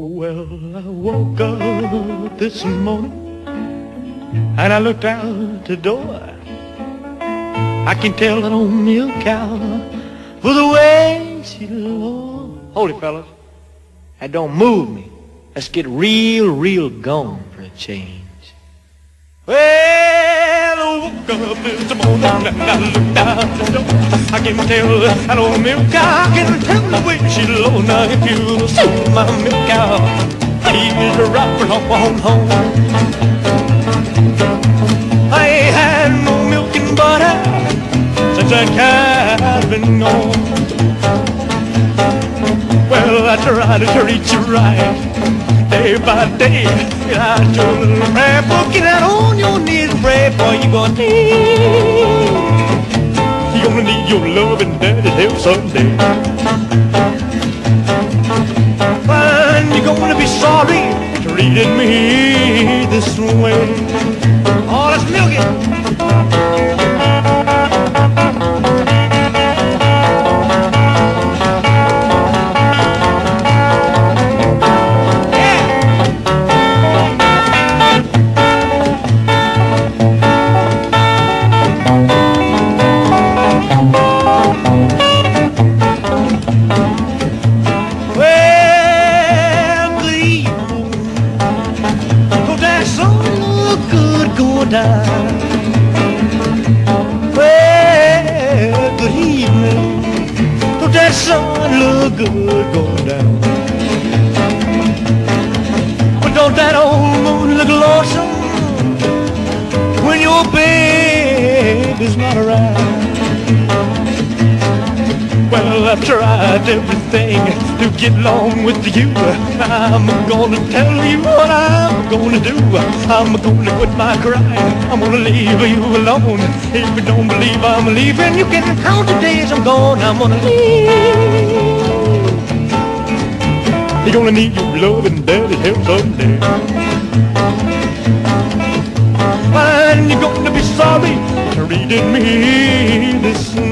Well, I woke up this morning and I looked out the door. I can tell that old milk cow for the way she looks. Hold it, fellas. That don't move me. Let's get real, real gone for a change. Well, woke up this morning and I looked out the door. I can tell that old milk cow. I can tell the way she looks. Now if you saw my milk cow, he's right on home. I ain't had no milk and butter since that cow's been gone. Well, I try to treat you right day by day. I a little prayer book, get out on your knees and pray for you gonna need. You're gonna need your love and daddy's help someday. And you're gonna be sorry treating me this way. Going down? Well, good evening. Don't that sun look good going down? But don't that old moon look lonesome when your baby's not around? I've tried everything to get along with you. I'm gonna tell you what I'm gonna do. I'm gonna quit my crying. I'm gonna leave you alone. If you don't believe I'm leaving, you can count the days I'm gone. I'm gonna leave. You're gonna need your love and daddy help someday. And you're gonna be sorry treating me